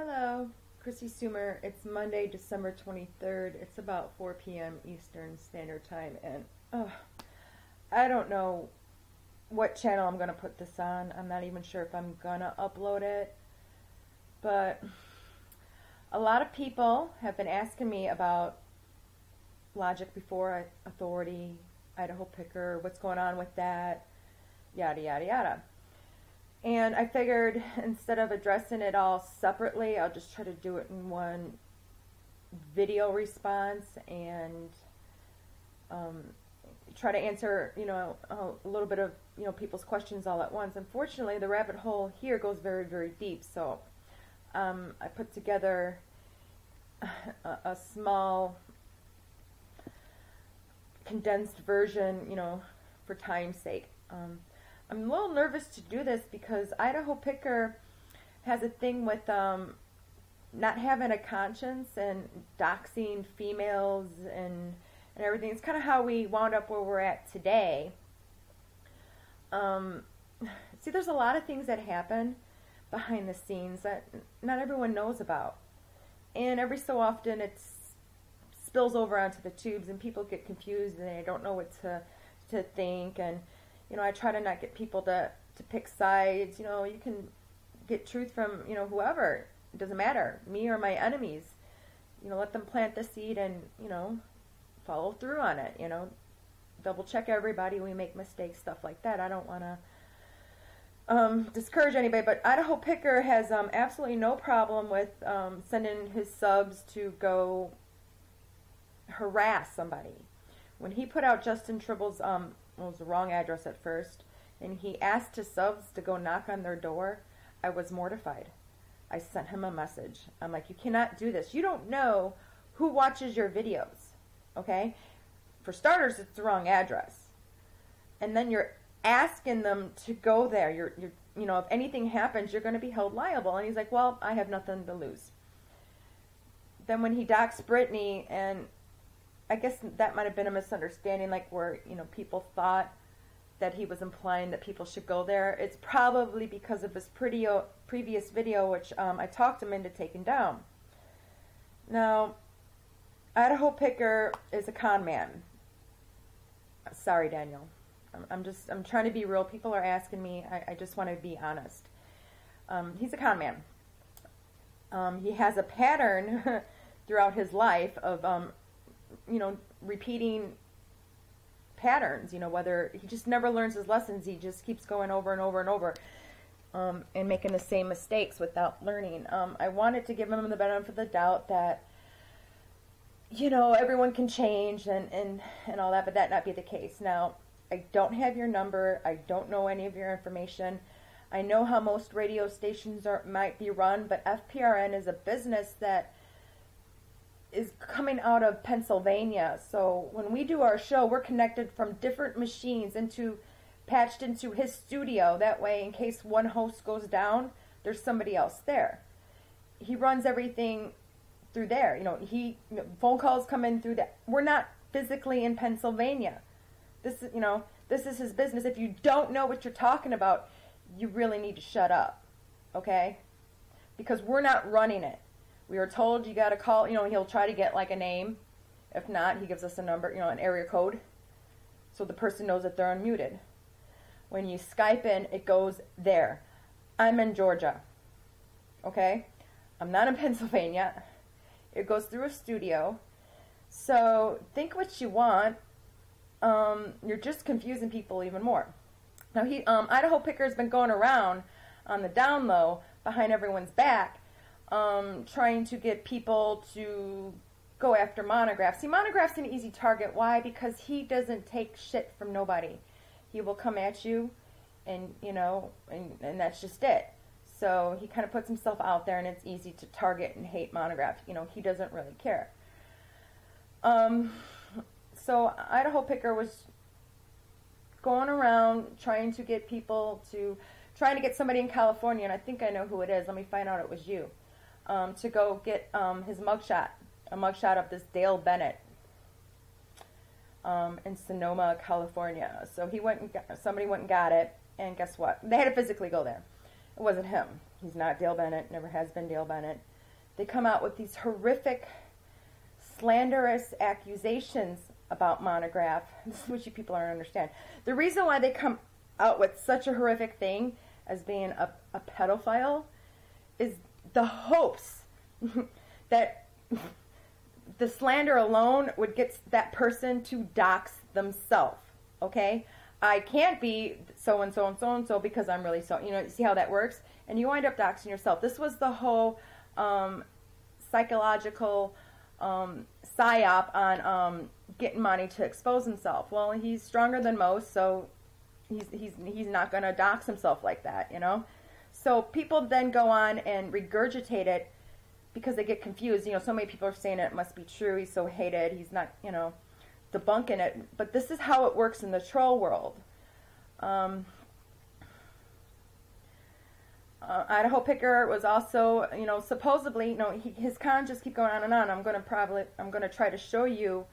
Hello, Chrissy Sumer. It's Monday, December 23rd. It's about 4 p.m. Eastern Standard Time, and uh, I don't know what channel I'm going to put this on. I'm not even sure if I'm going to upload it, but a lot of people have been asking me about Logic Before Authority, Idaho Picker, what's going on with that, yada, yada, yada. And I figured instead of addressing it all separately, I'll just try to do it in one video response and um, try to answer, you know, a little bit of, you know, people's questions all at once. Unfortunately, the rabbit hole here goes very, very deep. So um, I put together a, a small condensed version, you know, for time's sake. Um, I'm a little nervous to do this because Idaho Picker has a thing with um, not having a conscience and doxing females and and everything. It's kind of how we wound up where we're at today. Um, see, there's a lot of things that happen behind the scenes that not everyone knows about, and every so often it spills over onto the tubes, and people get confused and they don't know what to to think and you know, I try to not get people to, to pick sides. You know, you can get truth from, you know, whoever. It doesn't matter, me or my enemies. You know, let them plant the seed and, you know, follow through on it. You know, double check everybody. We make mistakes, stuff like that. I don't want to um, discourage anybody, but Idaho Picker has um, absolutely no problem with um, sending his subs to go harass somebody. When he put out Justin Tribble's um, was the wrong address at first, and he asked his subs to go knock on their door, I was mortified. I sent him a message. I'm like, you cannot do this. You don't know who watches your videos, okay? For starters, it's the wrong address. And then you're asking them to go there. You're, you're you know, if anything happens, you're going to be held liable. And he's like, well, I have nothing to lose. Then when he doxed Brittany and I guess that might have been a misunderstanding, like where you know people thought that he was implying that people should go there. It's probably because of his pretty previous video, which um, I talked him into taking down. Now, Idaho Picker is a con man. Sorry, Daniel. I'm, I'm just I'm trying to be real. People are asking me. I, I just want to be honest. Um, he's a con man. Um, he has a pattern throughout his life of um, you know, repeating patterns, you know, whether he just never learns his lessons, he just keeps going over and over and over um, and making the same mistakes without learning. Um, I wanted to give him the benefit of the doubt that, you know, everyone can change and, and, and all that, but that not be the case. Now, I don't have your number. I don't know any of your information. I know how most radio stations are, might be run, but FPRN is a business that is coming out of Pennsylvania. So when we do our show, we're connected from different machines into patched into his studio. That way, in case one host goes down, there's somebody else there. He runs everything through there. You know, he phone calls come in through that. We're not physically in Pennsylvania. This is you know this is his business. If you don't know what you're talking about, you really need to shut up. Okay? Because we're not running it. We are told you got to call, you know, he'll try to get like a name. If not, he gives us a number, you know, an area code. So the person knows that they're unmuted. When you Skype in, it goes there. I'm in Georgia. Okay? I'm not in Pennsylvania. It goes through a studio. So think what you want. Um, you're just confusing people even more. Now he, um, Idaho Picker has been going around on the down low behind everyone's back um, trying to get people to go after Monographs. See, Monograph's an easy target. Why? Because he doesn't take shit from nobody. He will come at you, and you know, and, and that's just it. So he kind of puts himself out there, and it's easy to target and hate Monograph. You know, he doesn't really care. Um, so Idaho Picker was going around trying to get people to, trying to get somebody in California, and I think I know who it is. Let me find out it was you um, to go get um, his mugshot, a mugshot of this Dale Bennett um, in Sonoma, California. So he went and got, somebody went and got it, and guess what? They had to physically go there. It wasn't him. He's not Dale Bennett, never has been Dale Bennett. They come out with these horrific, slanderous accusations about Monograph. This is what you people don't understand. The reason why they come out with such a horrific thing as being a, a pedophile is the hopes that the slander alone would get that person to dox themselves. Okay? I can't be so and so and so and so because I'm really so. You know, see how that works? And you wind up doxing yourself. This was the whole um, psychological um, psyop on um, getting money to expose himself. Well, he's stronger than most, so he's he's he's not going to dox himself like that, you know. So people then go on and regurgitate it because they get confused. You know, so many people are saying it must be true. He's so hated. He's not, you know, debunking it. But this is how it works in the troll world. Um, uh, Idaho Picker was also, you know, supposedly, you know, he, his cons just keep going on and on. I'm going to probably, I'm going to try to show you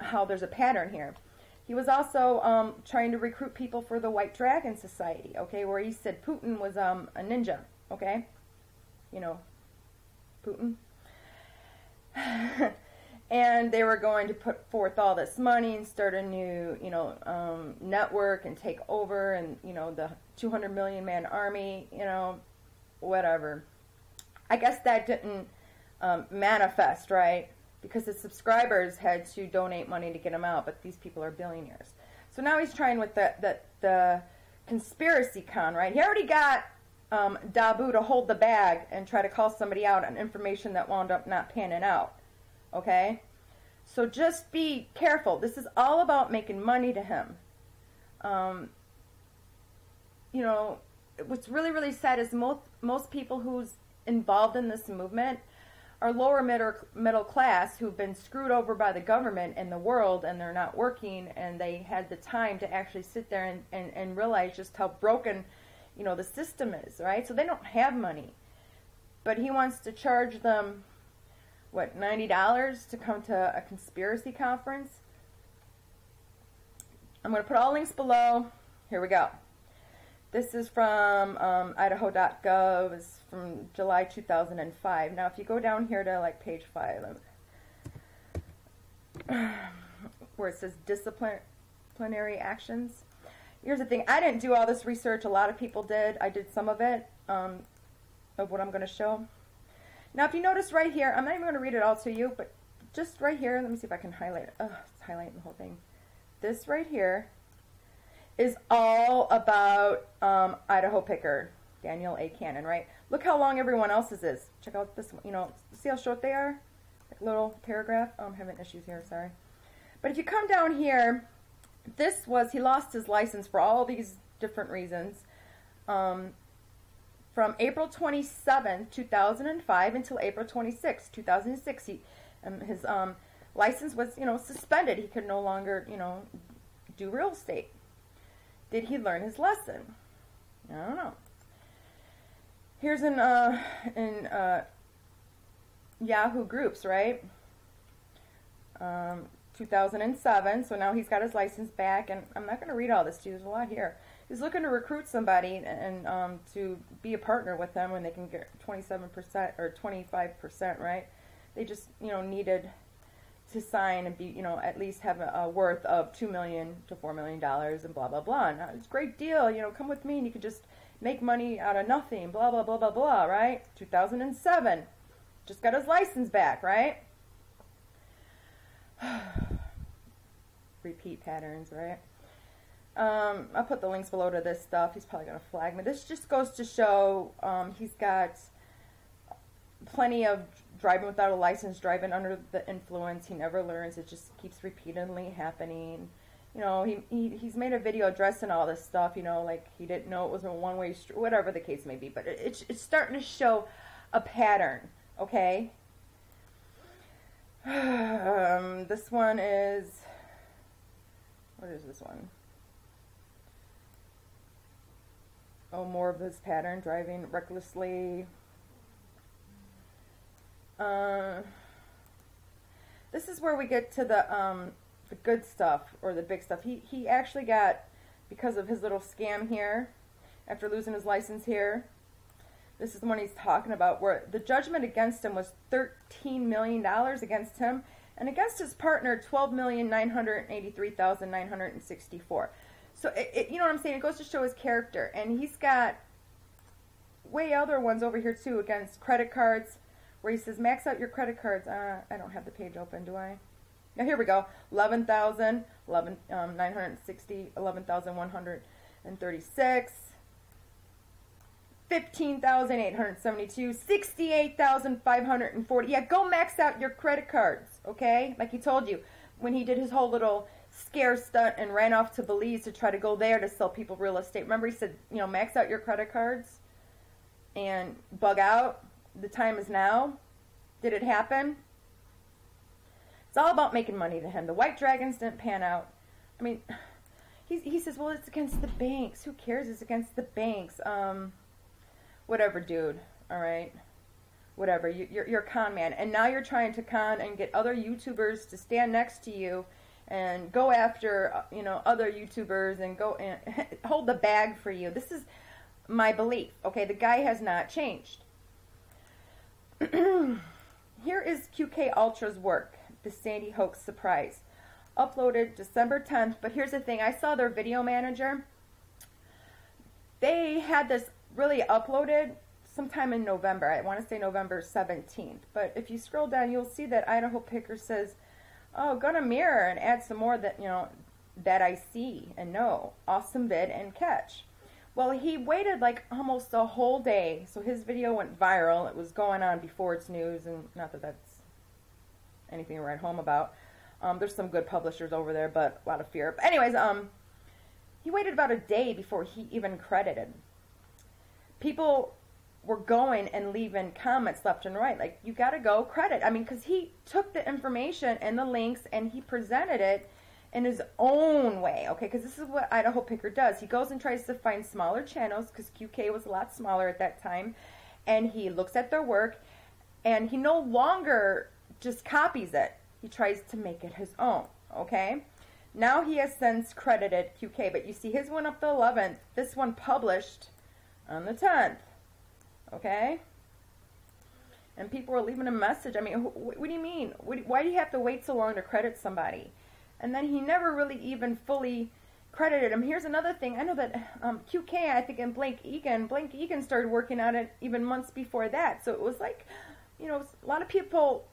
how there's a pattern here. He was also um, trying to recruit people for the White Dragon Society, okay, where he said Putin was um, a ninja, okay? You know, Putin. and they were going to put forth all this money and start a new, you know, um, network and take over and, you know, the 200 million man army, you know, whatever. I guess that didn't um, manifest, right? Because the subscribers had to donate money to get him out, but these people are billionaires. So now he's trying with the, the, the conspiracy con, right? He already got um, Dabu to hold the bag and try to call somebody out on information that wound up not panning out. Okay? So just be careful. This is all about making money to him. Um, you know, what's really, really sad is most, most people who's involved in this movement are lower middle, middle class who've been screwed over by the government and the world and they're not working and they had the time to actually sit there and, and, and realize just how broken, you know, the system is, right? So they don't have money. But he wants to charge them what, $90 to come to a conspiracy conference. I'm going to put all links below. Here we go. This is from um, idaho.gov. It's from July 2005. Now, if you go down here to like page 5, where it says disciplinary actions. Here's the thing. I didn't do all this research. A lot of people did. I did some of it, um, of what I'm going to show. Now, if you notice right here, I'm not even going to read it all to you, but just right here, let me see if I can highlight. Oh, it's highlighting the whole thing. This right here is all about um, Idaho Picker, Daniel A. Cannon, right? Look how long everyone else's is. Check out this one. You know, see how short they are? little paragraph. Oh, I'm having issues here, sorry. But if you come down here, this was, he lost his license for all these different reasons. Um, from April 27, 2005 until April 26, 2006. He, um, his um, license was, you know, suspended. He could no longer, you know, do real estate. Did he learn his lesson? I don't know. Here's an, uh, in uh, Yahoo Groups, right? Um, 2007, so now he's got his license back, and I'm not going to read all this to you. There's a lot here. He's looking to recruit somebody and um, to be a partner with them when they can get 27% or 25%, right? They just, you know, needed to sign and be, you know, at least have a, a worth of 2 million to $4 million and blah, blah, blah. And it's a great deal, you know, come with me and you can just make money out of nothing, blah, blah, blah, blah, blah, right? 2007. Just got his license back, right? Repeat patterns, right? Um, I'll put the links below to this stuff. He's probably to flag me. This just goes to show um, he's got plenty of driving without a license, driving under the influence. He never learns. It just keeps repeatedly happening. You know, he, he he's made a video addressing all this stuff. You know, like he didn't know it was a one-way street, whatever the case may be. But it, it's, it's starting to show a pattern, okay? um, this one is, what is this one? oh, more of this pattern, driving recklessly. Uh, this is where we get to the um, the good stuff or the big stuff. He he actually got because of his little scam here, after losing his license here, This is the one he's talking about, where the judgment against him was $13 million against him, and against his partner, 12,983,964. So, it, it, you know what I'm saying? It goes to show his character. And he's got way other ones over here, too, against credit cards, where he says, max out your credit cards. Uh, I don't have the page open, do I? Now, here we go. 11,000, 11, um, 960, 11,136. 15,872, 68,540. Yeah, go max out your credit cards, okay? Like he told you when he did his whole little scare stunt and ran off to Belize to try to go there to sell people real estate. Remember he said, you know, max out your credit cards and bug out. The time is now. Did it happen? It's all about making money to him. The White Dragons didn't pan out. I mean, he, he says, well, it's against the banks. Who cares? It's against the banks. Um, whatever, dude. All right, whatever. You, you're you're a con man, and now you're trying to con and get other YouTubers to stand next to you and go after uh, you know other YouTubers and go and hold the bag for you. This is my belief. Okay, the guy has not changed. Here is QK Ultra's work, the Sandy Hoax Surprise, uploaded December 10th. But here's the thing: I saw their video manager. They had this really uploaded sometime in November. I want to say November 17th. But if you scroll down, you'll see that Idaho Picker says, "Oh, go to mirror and add some more that you know that I see and know. Awesome vid and catch." Well, he waited like almost a whole day, so his video went viral. It was going on before its news, and not that that's anything to write home about. Um, there's some good publishers over there, but a lot of fear. But anyways, um, he waited about a day before he even credited people were going and leaving comments left and right. Like, you got to go credit. I mean, because he took the information and the links and he presented it in his own way, okay? Because this is what Idaho Picker does. He goes and tries to find smaller channels because QK was a lot smaller at that time. And he looks at their work and he no longer just copies it. He tries to make it his own, okay? Now he has since credited QK, but you see his one up the 11th. This one published on the 10th. Okay? And people are leaving a message. I mean, what, what do you mean? What, why do you have to wait so long to credit somebody? And then he never really even fully credited him. Here's another thing. I know that um, QK, I think, and Blank Egan, Blank Egan started working on it even months before that. So it was like, you know, a lot of people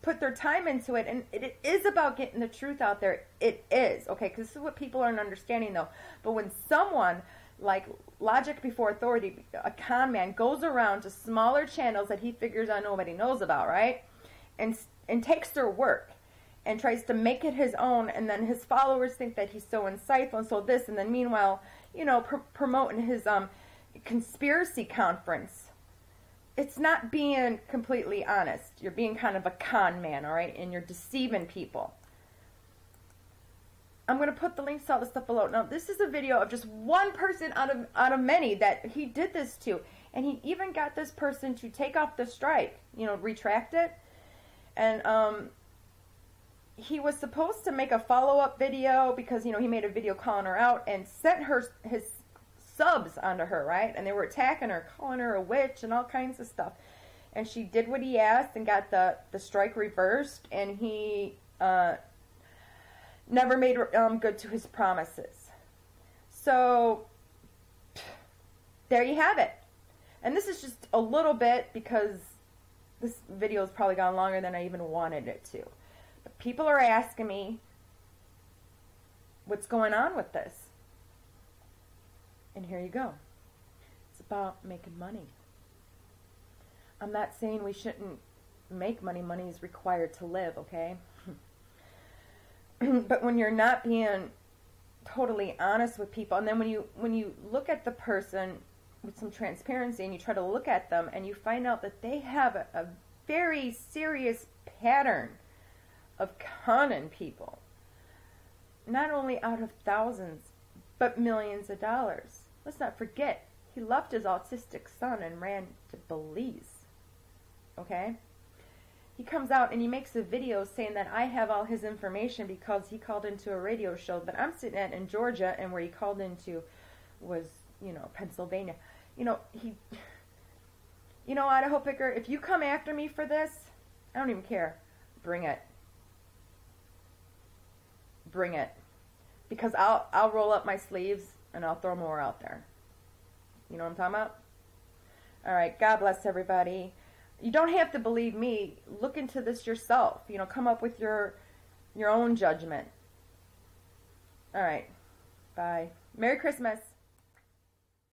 put their time into it, and it, is about getting the truth out there. It is, okay? Because this is what people aren't understanding, though. But when someone like logic before authority, a con man goes around to smaller channels that he figures out nobody knows about, right? And and takes their work and tries to make it his own, and then his followers think that he's so insightful and so this, and then meanwhile, you know, pr- promoting his um conspiracy conference. It's not being completely honest. You're being kind of a con man, all right, and you're deceiving people. I'm going to put the links to all the stuff below. Now, this is a video of just one person out of out of many that he did this to, and he even got this person to take off the strike, you know, retract it, and um, he was supposed to make a follow up video because you know he made a video calling her out and sent her his subs onto her, right? And they were attacking her, calling her a witch and all kinds of stuff. And she did what he asked and got the the strike reversed, and he. Uh, never made um, good to his promises. So, there you have it. And this is just a little bit because this video has probably gone longer than I even wanted it to. People are asking me what's going on with this. And here you go. It's about making money. I'm not saying we shouldn't make money. Money is required to live, okay? but when you're not being totally honest with people and then when you when you look at the person with some transparency and you try to look at them and you find out that they have a, a very serious pattern of conning people not only out of thousands but millions of dollars let's not forget he left his autistic son and ran to belize okay he comes out and he makes a video saying that I have all his information because he called into a radio show that I'm sitting at in Georgia and where he called into was, you know, Pennsylvania. You know, he you know, Idaho Picker, if you come after me for this, I don't even care. Bring it. Bring it. Because I'll I'll roll up my sleeves and I'll throw more out there. You know what I'm talking about? All right, God bless everybody. You don't have to believe me. Look into this yourself. You know, come up with your your own judgment. All right. Bye. Merry Christmas.